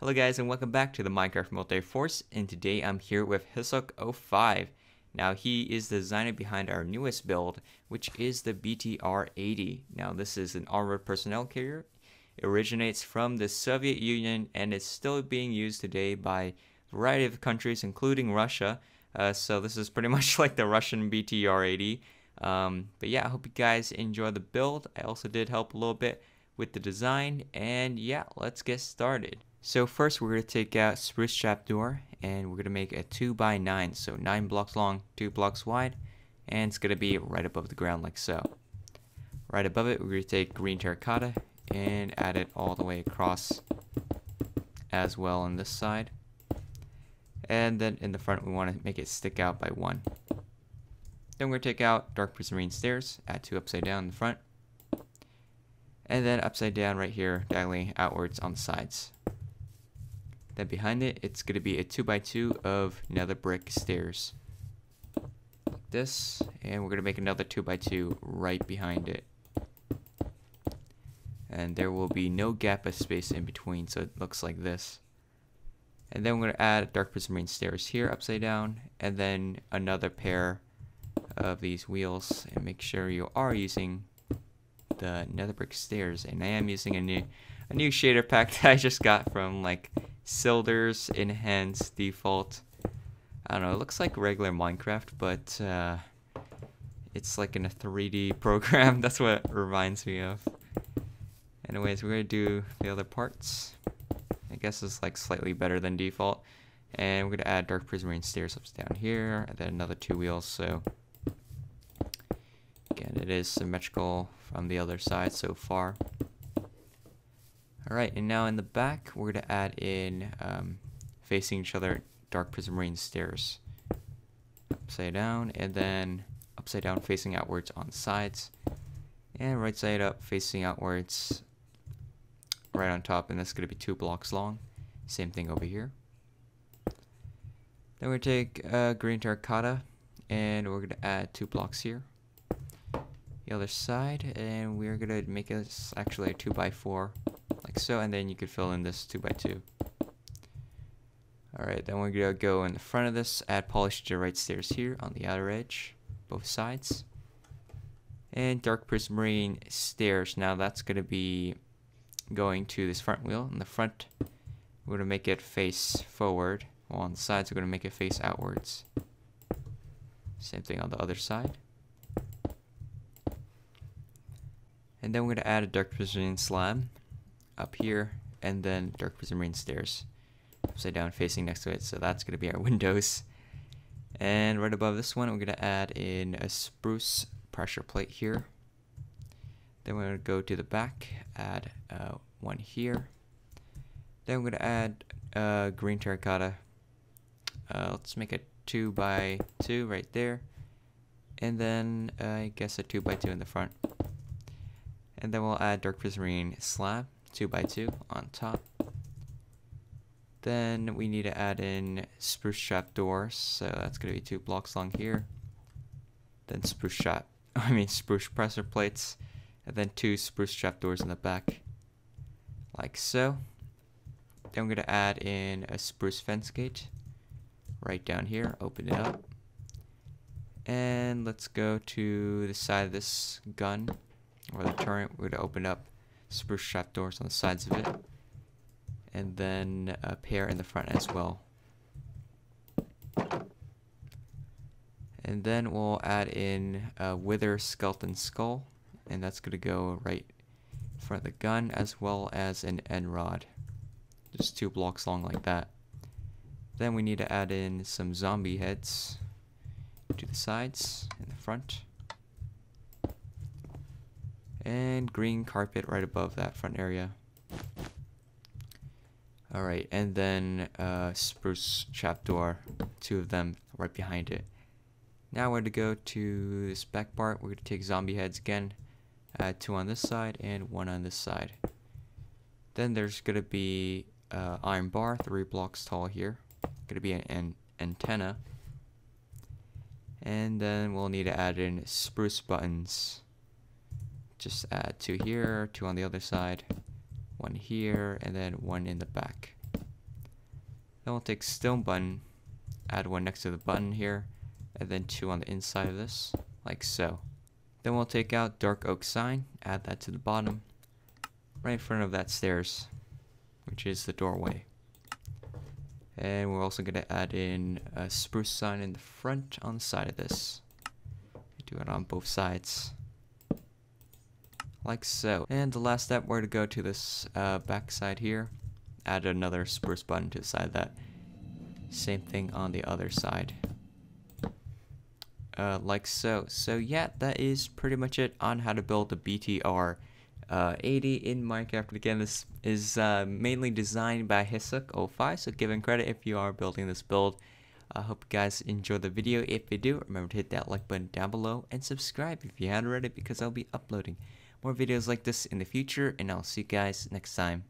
Hello guys and welcome back to the Minecraft Military Force and today I'm here with Hseok05. Now he is the designer behind our newest build which is the BTR-80. Now this is an armored personnel carrier. It originates from the Soviet Union and is still being used today by a variety of countries including Russia. Uh, so this is pretty much like the Russian BTR-80. Um, but yeah, I hope you guys enjoy the build. I also did help a little bit with the design and yeah, let's get started. So first we're going to take out spruce trapdoor and we're going to make a 2 by 9 so 9 blocks long, 2 blocks wide and it's going to be right above the ground like so. Right above it we're going to take green terracotta and add it all the way across as well on this side. And then in the front we want to make it stick out by 1. Then we're going to take out dark prismarine stairs, add 2 upside down in the front. And then upside down right here, diagonally outwards on the sides. Then behind it, it's going to be a 2x2 of nether brick stairs. Like this. And we're going to make another 2x2 right behind it. And there will be no gap of space in between, so it looks like this. And then we're going to add dark prismarine stairs here, upside down. And then another pair of these wheels. And make sure you are using the nether brick stairs. And I am using a new a new shader pack that I just got from like Sildur's Enhanced Default. I don't know, it looks like regular Minecraft, but uh, it's like in a 3D program. That's what it reminds me of. Anyways, we're going to do the other parts. I guess it's like slightly better than default. And we're going to add dark prismarine stairs up down here, and then another two wheels, so again, it is symmetrical from the other side so far. Alright, and now in the back, we're to add in um, facing each other dark prismarine stairs. Upside down, and then upside down facing outwards on sides. And right side up facing outwards right on top, and that's to be two blocks long. Same thing over here. Then we're to take uh, green terracotta, and we're to add two blocks here. The other side, and we're to make this actually a 2x4 like so, and then you could fill in this 2 by 2 Alright, then we're to go in the front of this, add polished diorite stairs here on the outer edge, both sides. And dark prismarine stairs, now that's to be going to this front wheel. In the front, we're to make it face forward, while on the sides, we're to make it face outwards. Same thing on the other side. And then we're to add a dark prismarine slab up here, and then dark prismarine stairs upside down facing next to it. So that's going to be our windows. And right above this one, we're going to add in a spruce pressure plate here. Then we're going to go to the back, add uh, one here. Then we're going to add uh, green terracotta. Uh, let's make a 2 by 2 right there. And then I guess a 2 by 2 in the front. And then we'll add dark prismarine slab. 2 by 2 on top. Then we need to add in spruce trap doors, so that's going to be two blocks long here. Then spruce trap, I mean spruce pressure plates, and then two spruce trap doors in the back, like so. Then I'm going to add in a spruce fence gate, right down here, open it up. And let's go to the side of this gun, or the turret, we're going to open up spruce trap doors on the sides of it. And then a pair in the front as well. And then we'll add in a wither skeleton skull. And that's going to go right in front of the gun as well as an end rod. Just two blocks long like that. Then we need to add in some zombie heads to the sides and the front and green carpet right above that front area. Alright, and then uh, spruce trapdoor, two of them right behind it. Now we're going to go to this back part. We're going to take zombie heads again, add two on this side and one on this side. Then there's going to be uh, iron bar, three blocks tall here. Going to be an, an antenna. And then we'll need to add in spruce buttons just add two here, two on the other side, one here, and then one in the back. Then we'll take stone button, add one next to the button here, and then two on the inside of this, like so. Then we'll take out dark oak sign, add that to the bottom, right in front of that stairs, which is the doorway. And we're also going to add in a spruce sign in the front on the side of this. Do it on both sides. Like so. And the last step, we're to go to this uh, back side here. Add another spruce button to the side of that. Same thing on the other side. Uh, like so. So yeah, that is pretty much it on how to build the BTR uh, 80 in Minecraft. Again, this is uh, mainly designed by Hseok05, so give him credit if you are building this build. I hope you guys enjoy the video. If you do, remember to hit that like button down below and subscribe if you haven't already because I'll be uploading more videos like this in the future and I'll see you guys next time.